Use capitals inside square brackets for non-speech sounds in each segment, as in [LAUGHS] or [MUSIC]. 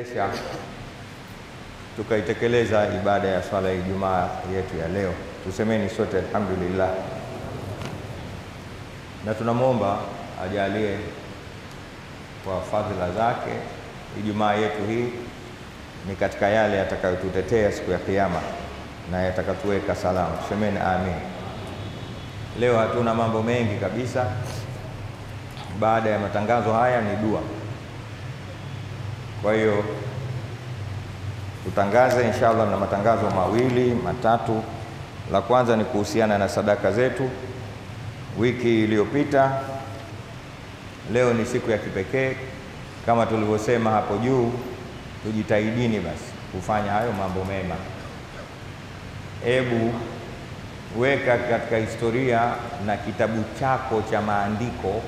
Kesha tukaitekeleza ibada ya swala ya Ijumaa yetu ya leo, tusemeni sote alhamdulillah, na tunamwomba ajalie kwa fadhila zake Ijumaa yetu hii ni katika yale yatakayotutetea siku ya Kiyama na yatakatuweka salama. Tusemeni amin. Leo hatuna mambo mengi kabisa. Baada ya matangazo haya ni dua. Kwa hiyo tutangaze inshallah na matangazo mawili matatu. La kwanza ni kuhusiana na sadaka zetu. Wiki iliyopita, leo ni siku ya kipekee kama tulivyosema hapo juu, tujitahidini basi kufanya hayo mambo mema. Hebu weka katika historia na kitabu chako cha maandiko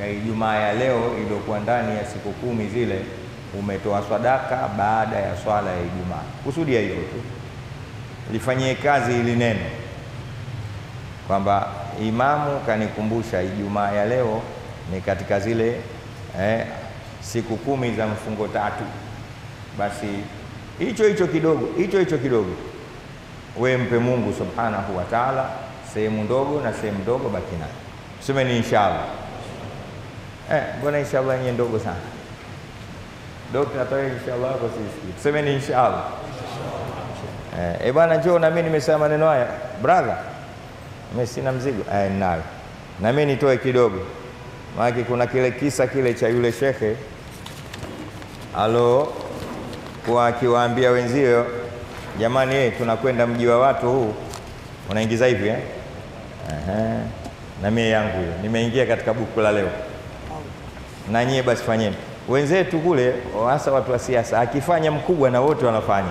ya Ijumaa ya leo iliyokuwa ndani ya siku kumi zile, umetoa sadaka baada ya swala ya Ijumaa. Kusudia hivyo tu, lifanyie kazi ili neno kwamba imamu kanikumbusha Ijumaa ya leo ni katika zile eh, siku kumi za mfungo tatu. Basi hicho hicho kidogo hicho hicho kidogo we mpe Mungu subhanahu wa taala, sehemu ndogo na sehemu ndogo baki nayo. Tuseme ni inshallah. Eh, mbona inshallah yenyewe ndogo sana? Dokta natoa inshallah hapo sisi. Tuseme ni inshallah. Eh, bwana njoo na mimi nimesema maneno haya. Brother, mimi sina mzigo. Eh, ninayo. Na mimi nitoe kidogo. Maana kuna kile kisa kile cha yule shekhe alo kwa akiwaambia wenzio jamani, eh, tunakwenda mji wa watu huu, unaingiza hivi eh? Aha. Na mimi yangu nimeingia katika buku la leo, na nyie basi fanyeni. Wenzetu kule hasa watu wa siasa, akifanya mkubwa na wote wanafanya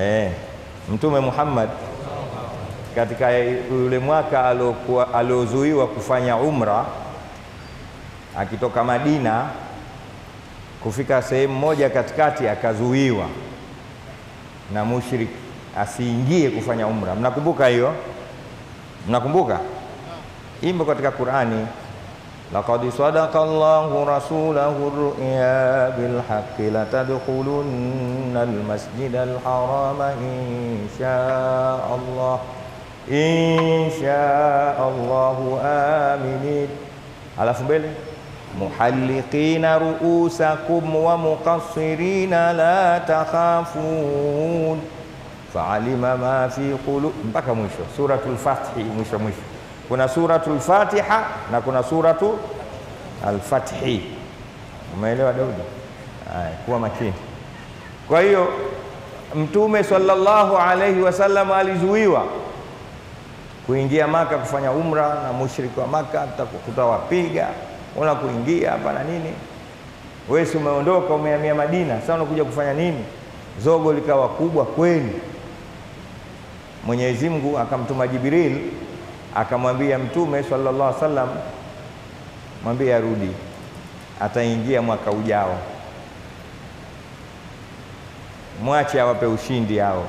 eh. Mtume Muhammad katika yule mwaka aliozuiwa kufanya umra akitoka Madina kufika sehemu moja katikati, akazuiwa na mushrik asiingie kufanya umra. Mnakumbuka hiyo? Mnakumbuka imbo katika Qurani, لقد صدق الله رسوله الرؤيا بالحق لتدخلن المسجد الحرام إن شاء الله. إن شاء الله آمنين. على فبلي محلقين رؤوسكم ومقصرين لا تخافون فعلم ما في قلوب سورة الفتح suratul مش Kuna suratul Fatiha na kuna suratu al-Fathi. Umeelewa Daudi? Haya, kuwa makini. Kwa hiyo Mtume sallallahu alaihi wasallam alizuiwa kuingia Maka kufanya umra, na mushriki wa Maka tutawapiga una kuingia hapa na nini. Wewe umeondoka umehamia Madina, sasa unakuja kufanya nini? Zogo likawa kubwa kweli. Mwenyezi Mungu akamtuma Jibril akamwambia Mtume sallallahu alaihi wasallam, mwambie arudi, ataingia mwaka ujao, mwache awape ushindi hao.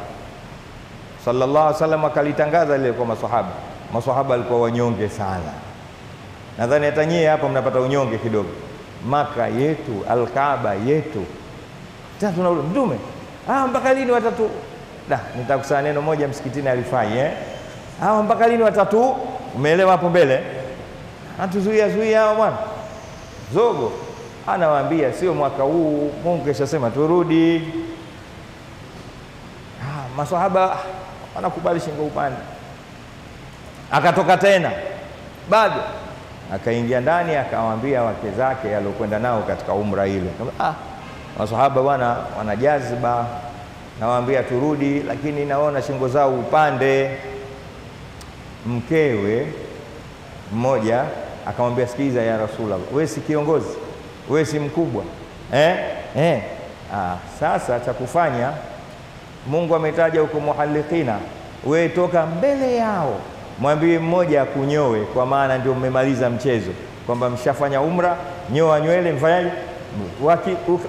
Sallallahu alaihi wasallam akalitangaza lile kwa maswahaba. Maswahaba walikuwa wanyonge sana Nadhani hata nyie hapa mnapata unyonge kidogo. Maka yetu, Alkaaba yetu, sasa tunauliza Mtume, ah, mpaka lini watatu? Da, nitakusana neno moja msikitini alifai eh? Ah, mpaka lini watatu? Umeelewa hapo mbele? Hatuzuia zuia hawa bwana. Zogo anawaambia sio mwaka huu, Mungu keshasema turudi. Ah, maswahaba wanakubali shingo upande. Akatoka tena bado akaingia ndani akawaambia wake zake aliokwenda nao katika umra ile, ah, masahaba bwana wana jazba, nawaambia turudi, lakini naona shingo zao upande. Mkewe mmoja akamwambia, sikiliza ya Rasulullah, wewe si kiongozi, wewe si mkubwa eh? Eh. Ah, sasa cha kufanya Mungu ametaja huko muhalikina, wewe toka mbele yao mwambie mmoja akunyoe, kwa maana ndio mmemaliza mchezo, kwamba mshafanya umra, nyoa nywele, mfanyaje?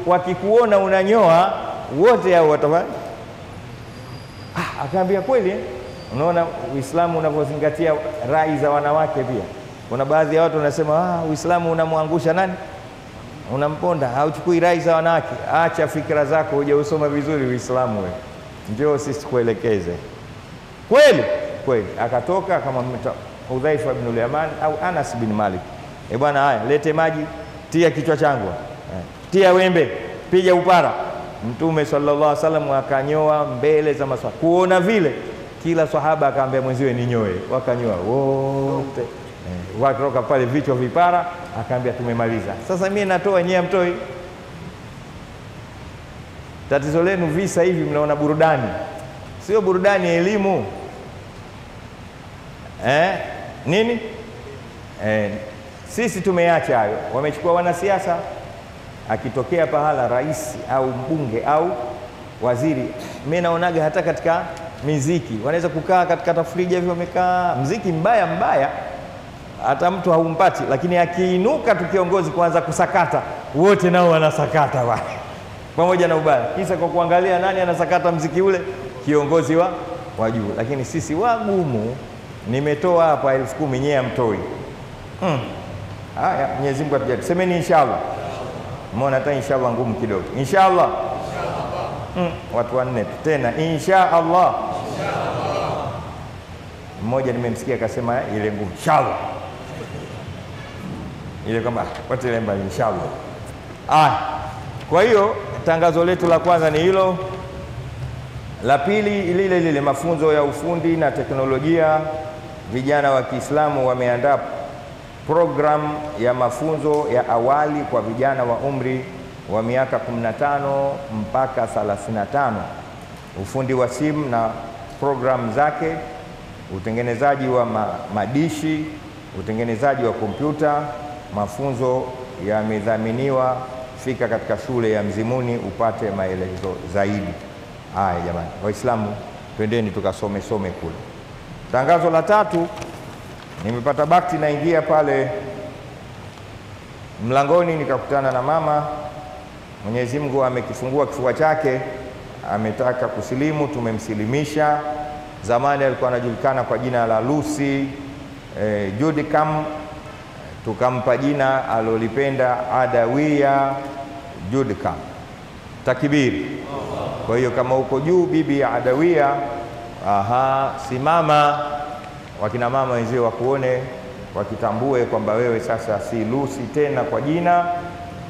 Wakikuona waki unanyoa wote hao watafanya. Ah, akaambia kweli. Unaona Uislamu unavyozingatia rai za wanawake pia. Kuna baadhi ya watu wanasema ah, Uislamu unamwangusha nani? unamponda, hauchukui rai za wanawake. Acha fikra zako, uje usoma vizuri Uislamu wewe, njoo sisi kuelekeze kweli kweli. Akatoka kama Hudhaifa bin al-Yaman au Anas bin Malik, e bwana, haya lete maji, tia kichwa changu, eh, tia wembe, piga upara. Mtume sallallahu alaihi wasallam akanyoa mbele za maswahaba. Kuona vile, kila sahaba akaambia mwenziwe ninyoe, wakanyoa wote eh, wakatoka pale vichwa vipara, akaambia tumemaliza. Sasa mimi natoa, nyie mtoi. Tatizo lenu visa hivi, mnaona burudani, sio burudani, elimu eh, nini eh, sisi tumeacha hayo, wamechukua wanasiasa. Akitokea pahala rais au mbunge au waziri, mimi naonaga hata katika miziki wanaweza kukaa katika tafrija hivyo, wamekaa mziki mbaya mbaya, hata mtu haumpati, lakini akiinuka tu kiongozi kuanza kusakata, wote nao wanasakata wa [LAUGHS] pamoja na ubaya, kisa kwa kuangalia nani anasakata mziki ule, kiongozi wa wa juu. Lakini sisi wagumu nimetoa hapa elfu kumi nyie amtoi. Hmm. Haya, Mwenyezi Mungu atujalie. Semeni inshallah. Mbona hata inshallah ngumu kidogo. Inshallah. Hmm. Watu wanne tena inshallah. Mmoja nimemsikia akasema ile ngumu shalo Ile kama wote inshallah. Ah. Kwa hiyo tangazo letu la kwanza ni hilo. La pili lile lile mafunzo ya ufundi na teknolojia vijana wa Kiislamu wameandaa programu ya mafunzo ya awali kwa vijana wa umri wa miaka 15 mpaka 35, ufundi wa simu na programu zake, utengenezaji wa ma madishi, utengenezaji wa kompyuta. Mafunzo yamedhaminiwa. Fika katika shule ya Mzimuni upate maelezo zaidi. Haya jamani, Waislamu, twendeni tukasome some kule. Tangazo la tatu, nimepata bakti, naingia pale mlangoni nikakutana na mama. Mwenyezi Mungu amekifungua kifua chake, ametaka kusilimu, tumemsilimisha. Zamani alikuwa anajulikana kwa jina la Lucy eh, Judicam, tukampa jina alolipenda Adawiya Judicam. Takibiri! Kwa hiyo kama uko juu bibi ya Adawiya Aha, simama, wakina mama wenzio wakuone, wakitambue kwamba wewe sasa si Lucy tena kwa jina,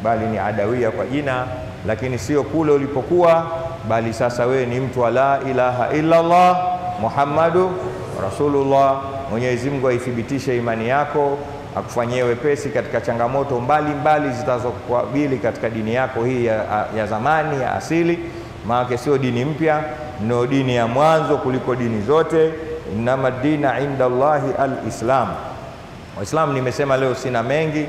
bali ni Adawia kwa jina, lakini sio kule ulipokuwa, bali sasa wewe ni mtu wa la ilaha illa Allah Muhammadu Rasulullah. Mwenyezi Mungu aithibitishe imani yako, akufanyie wepesi katika changamoto mbalimbali zitazokuabili katika dini yako hii ya, ya zamani ya asili, maana sio dini mpya ndio dini ya mwanzo kuliko dini zote. Innama dina inda Allahi alislam. Waislamu, nimesema leo sina mengi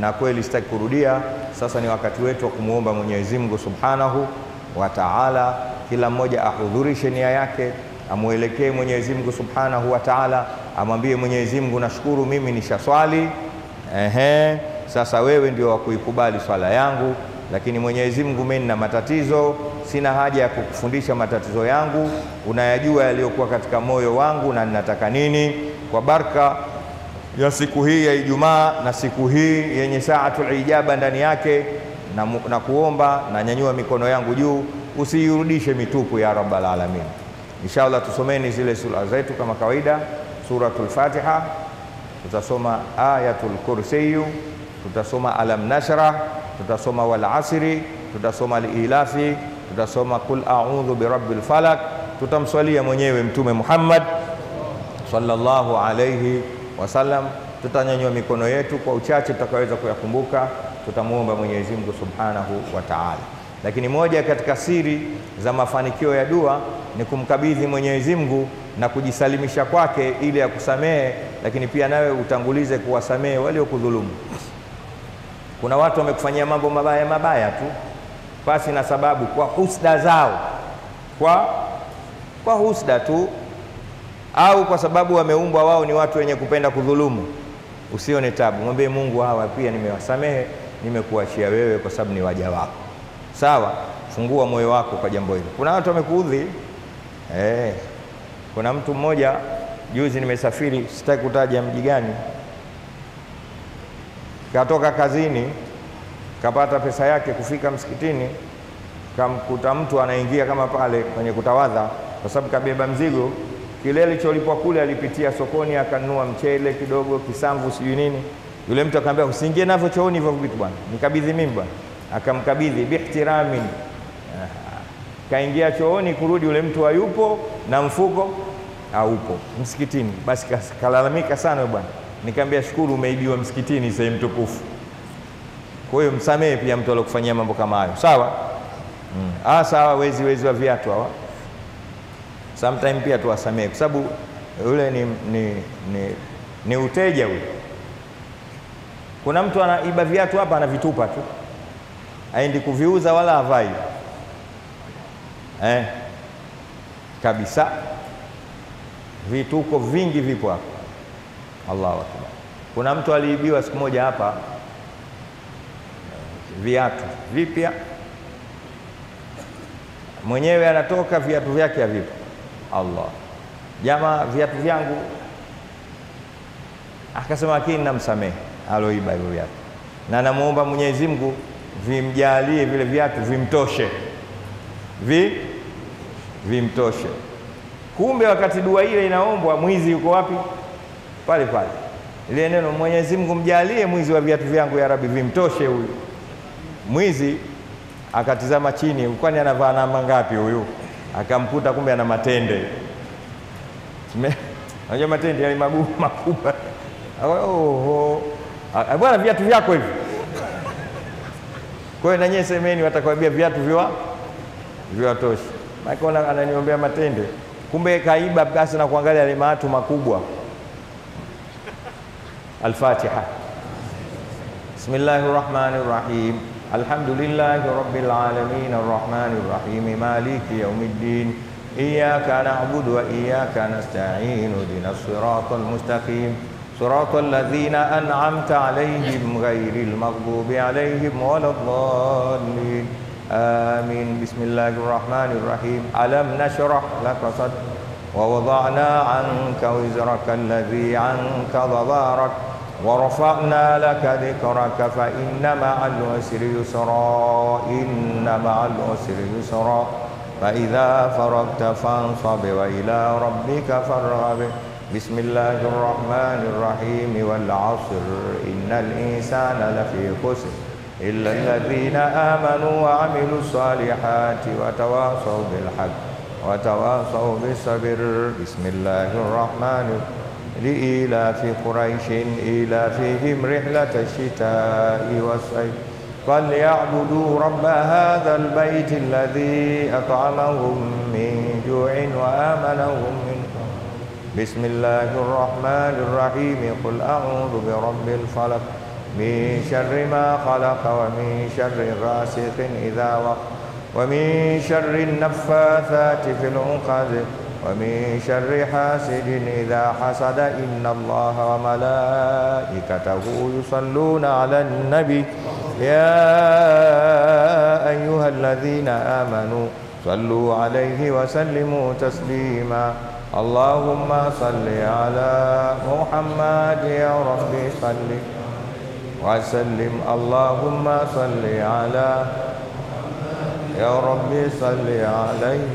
na kweli sitaki kurudia. Sasa ni wakati wetu wa kumwomba Mwenyezi Mungu subhanahu wa taala, kila mmoja ahudhurishe nia yake, amwelekee Mwenyezi Mungu subhanahu wa taala, amwambie Mwenyezi Mungu, nashukuru mimi nishaswali, ehe, sasa wewe ndio wa kuikubali swala yangu lakini Mwenyezi Mungu, mimi nina matatizo, sina haja ya kukufundisha matatizo yangu, unayajua yaliyokuwa katika moyo wangu na ninataka nini. Kwa baraka ya siku hii ya Ijumaa na siku hii yenye saatul ijaba ndani yake, na, na kuomba na nyanyua mikono yangu juu, usiirudishe mitupu ya rabbal alamin. Inshallah, tusomeni zile sura zetu kama kawaida. Suratul Fatiha tutasoma ayatul kursiyu, tutasoma alam nashra, tutasoma wal asri, tutasoma lilafi, tutasoma kul a'udhu birabbil falak, tutamswalia mwenyewe Mtume Muhammad sallallahu alayhi wasallam. Tutanyanyua mikono yetu kwa uchache tutakaweza kuyakumbuka, tutamwomba Mwenyezi Mungu subhanahu wa ta'ala. Lakini moja katika siri za mafanikio ya dua ni kumkabidhi Mwenyezi Mungu na kujisalimisha kwake ili akusamehe, lakini pia nawe utangulize kuwasamehe waliokudhulumu. Kuna watu wamekufanyia mambo mabaya mabaya tu pasi na sababu, kwa husda zao, kwa, kwa husda tu, au kwa sababu wameumbwa wao ni watu wenye kupenda kudhulumu. Usione tabu, mwambie Mungu, hawa pia nimewasamehe, nimekuachia wewe kwa sababu ni waja wako. Sawa, fungua moyo wako kwa jambo hilo. Kuna watu wamekuudhi eh. Kuna mtu mmoja juzi, nimesafiri, sitaki kutaja mji gani, katoka kazini kapata pesa yake, kufika msikitini kamkuta mtu anaingia kama pale kwenye kutawadha, kwa sababu kabeba mzigo. Kile alicholipwa kule alipitia sokoni akanunua mchele kidogo, kisamvu, sijui nini. Yule mtu akamwambia usiingie navyo chooni hivyo vitu bwana, nikabidhi mimi bwana. Akamkabidhi bihtiramin, kaingia chooni, kurudi ule mtu hayupo na mfuko haupo msikitini. Basi kalalamika sana bwana, nikamwambia shukuru, umeibiwa msikitini, sehemu tukufu. Kwa hiyo msamehe pia mtu aliyokufanyia mambo kama hayo, sawa. Mm. Ah, sawa, wezi wezi wa viatu hawa sometime pia tuwasamehe, kwa sababu yule ni, ni, ni, ni uteja ule. Kuna mtu anaiba viatu hapa anavitupa tu, aendi kuviuza wala avai eh, kabisa. Vituko vingi vipo hapa, Allahu akbar. Kuna mtu aliibiwa siku moja hapa viatu vipya mwenyewe anatoka viatu vyake havipo. Allah, jamaa, viatu vyangu. Akasema lakini namsamehe aloiba hivyo viatu, na namuomba Mwenyezi Mungu vimjalie vile viatu vimtoshe, vi vimtoshe. Kumbe wakati dua ile inaombwa, mwizi yuko wapi? Pale pale, ile neno Mwenyezi Mungu mjalie mwizi wa viatu vyangu, ya Rabbi, vimtoshe huyu mwizi akatizama chini, kwani anavaa namba ngapi huyu? Akamkuta kumbe ana matende. [LAUGHS] Unajua matende yale magumu makubwa. [LAUGHS] Oho, bwana, viatu vyako hivi. Kwa hiyo nanyewe semeni, watakwambia viatu viwa viwatoshi. Maana ananiombea matende, kumbe kaiba basi na kuangalia yale maatu makubwa. Al-Fatiha. Bismillahir Rahmanir Rahim. Alhamdulillahi Rabbil Alamin Arrahmanir Rahim Maliki Yawmiddin Iyyaka na'budu wa iyyaka nasta'in Ihdinas siratal mustaqim صراط الذين أنعمت عليهم غير المغضوب عليهم ولا الضالين. آمين. بسم الله الرحمن الرحيم. ألم نشرح لك صدرك ووضعنا عنك وزرك الذي عنك ظهرك ورفعنا لك ذكرك فإن مع العسر يسرا. إن مع العسر يسرا. فإذا فرغت فانصب وإلى ربك فارغب. بسم الله الرحمن الرحيم والعصر إن الإنسان لفي خسر إلا الذين آمنوا وعملوا الصالحات وتواصوا بالحق وتواصوا بالصبر بسم الله الرحمن الرحيم لإيلاف قريش إيلافهم رحلة الشتاء والصيف فليعبدوا رب هذا البيت الذي أطعمهم من جوع وآمنهم من بسم الله الرحمن الرحيم. قل أعوذ برب الفلق. من شر ما خلق ومن شر غاسق إذا وقب ومن شر النفاثات في العقد ومن شر حاسد إذا حسد. إن الله وملائكته يصلون على النبي. يا أيها الذين آمنوا صلوا عليه وسلموا تسليما. اللهم صل على محمد يا رب صل وسلم. اللهم صل على يا رب صل عليه.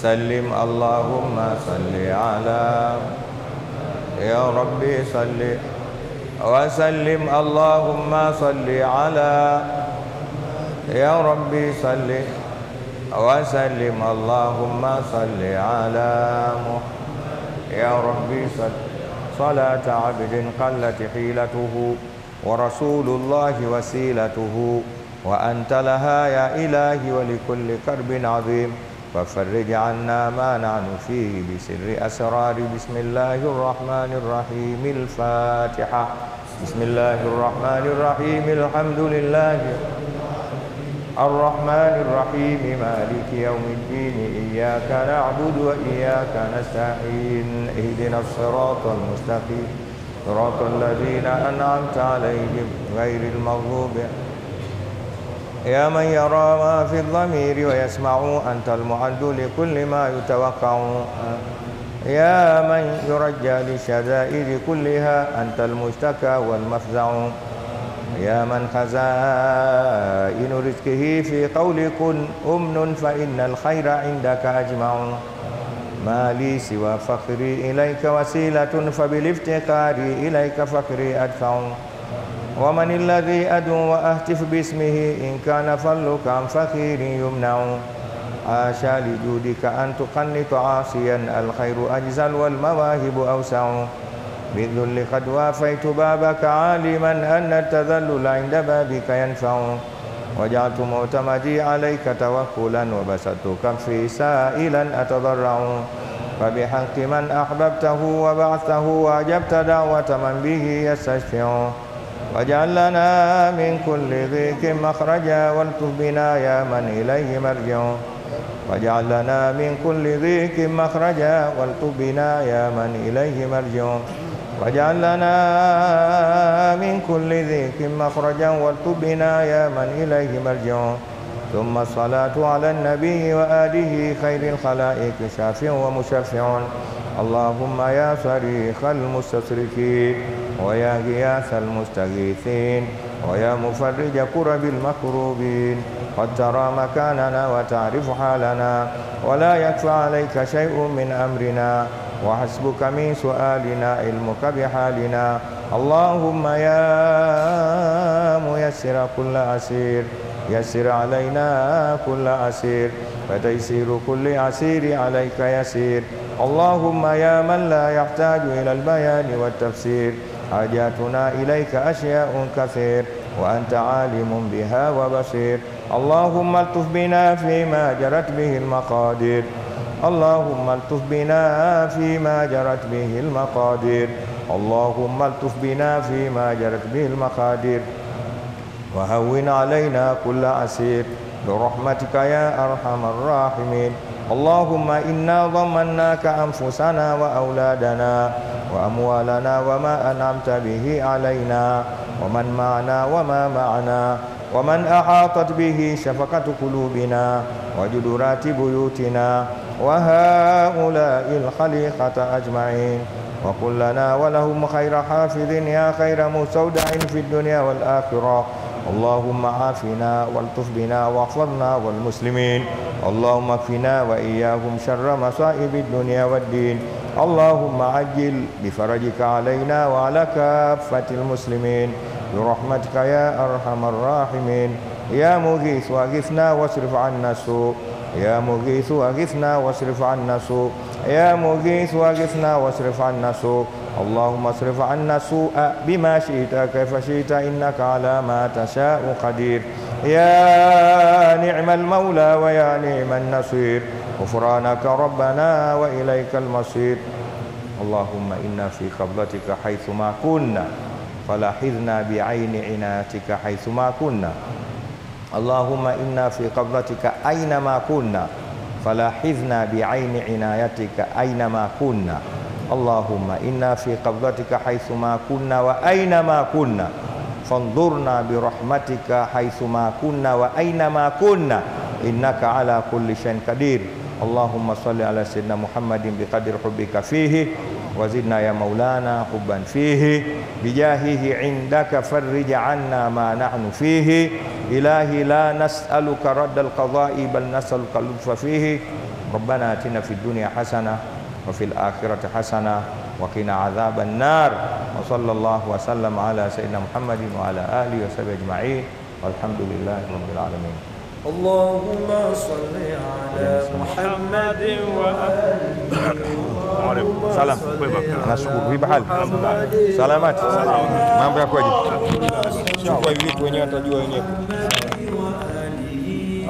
سلم. اللهم صل على يا ربي صل وسلم. اللهم صل على يا ربي صل وسلم اللهم صل على يا ربي صل. صلاة عبد قلت حيلته ورسول الله وسيلته وأنت لها يا إلهي ولكل كرب عظيم. ففرج عنا ما نحن فيه بسر أسرار. بسم الله الرحمن الرحيم الفاتحة. بسم الله الرحمن الرحيم الحمد لله. الرحمن الرحيم مالك يوم الدين إياك نعبد وإياك نستعين اهدنا الصراط المستقيم. صراط الذين أنعمت عليهم غير المغضوب يا من يرى ما في الضمير ويسمع أنت المعد لكل ما يتوقع. يا من يرجى للشدائد كلها أنت المشتكى والمفزع. يا من خزائن رزقه في قول كن أمن فإن الخير عندك أجمع. ما لي سوى فقري إليك وسيلة فبالافتقار إليك فقري أدفع. ومن الذي أدعو وأهتف باسمه إن كان فضلك عن فقير يمنع. حاشا لجودك أن تقنط عاصيا الخير أجزل والمواهب أوسع. بالذل قد وافيت بابك عالما أن التذلل عند بابك ينفع. وجعلت معتمدي عليك توكلا وبسطت كفي سائلا أتضرع. فبحق من أحببته وبعثته وأجبت دعوة من به يستشفع. واجعل لنا من كل ضيق مخرجا والطف بنا يا من إليه مرجع. واجعل لنا من كل ضيق مخرجا والطف بنا يا من إليه مرجع. واجعل لنا من كل ضيق مخرجا والطف بنا يا من إليه مرجع ثم الصلاة على النبي وآله خير الخلائق شافع ومشفع اللهم يا صريخ المستصرخين ويا غياث المستغيثين ويا مفرج كرب المكروبين. قد ترى مكاننا وتعرف حالنا ولا يكفى عليك شيء من أمرنا. وحسبك من سؤالنا علمك بحالنا. اللهم يا ميسر كل عسير يسر علينا كل عسير فتيسير كل عسير عليك يسير. اللهم يا من لا يحتاج إلى البيان والتفسير. حاجاتنا إليك أشياء كثير وأنت عالم بها وبصير. اللهم الطف بنا فيما جرت به المقادير. اللهم الطف بنا فيما جرت به المقادير. اللهم الطف بنا فيما جرت به المقادير. وهون علينا كل عسير برحمتك يا أرحم الراحمين. اللهم إنا ضمناك أنفسنا وأولادنا وأموالنا وما أنعمت به علينا ومن معنا وما معنا ومن أحاطت به شفقة قلوبنا وجدرات بيوتنا وهؤلاء الخليقة أجمعين. وقل لنا ولهم خير حافظ يا خير مستودع في الدنيا والآخرة. اللهم عافنا والطف بنا واحفظنا والمسلمين. اللهم اكفنا وإياهم شر مصائب الدنيا والدين. اللهم عجل بفرجك علينا وعلى كافة المسلمين. برحمتك يا أرحم الراحمين. يا مغيث وأغثنا واصرف عنا السوء. يا مغيث واغثنا واصرف عنا السوء يا مغيث واغثنا واصرف عنا السوء اللهم اصرف عنا السوء بما شئت كيف شئت إنك على ما تشاء قدير. يا نعم المولى ويا نعم النصير. غفرانك ربنا وإليك المصير. اللهم إنا في قبضتك حيث ما كنا فلاحظنا بعين عنايتك حيث ما كنا. اللهم إنا في قبضتك أينما كنا فلاحظنا بعين عنايتك أينما كنا. اللهم إنا في قبضتك حيث ما كنا وأينما كنا. فانظرنا برحمتك حيث ما كنا وأينما كنا. إنك على كل شيء قدير. اللهم صل على سيدنا محمد بقدر حبك فيه. وزدنا يا مولانا حبا فيه. بجاهه عندك فرج عنا ما نحن فيه. إلهي لا نسألك رد القضاء بل نسألك اللطف فيه. ربنا آتنا في الدنيا حسنة وفي الآخرة حسنة وقنا عذاب النار. وصلى الله وسلم على سيدنا محمد وعلى آله وصحبه أجمعين. والحمد لله رب العالمين. اللهم صل على محمد وآله سلام nashukuru. Vipi hali? Salamati. Mambo yakwaje chukua vilipo wenyewe watajua wenyewe.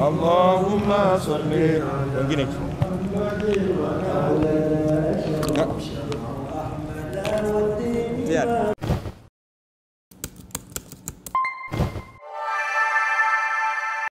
Allahumma salli wengine. tayari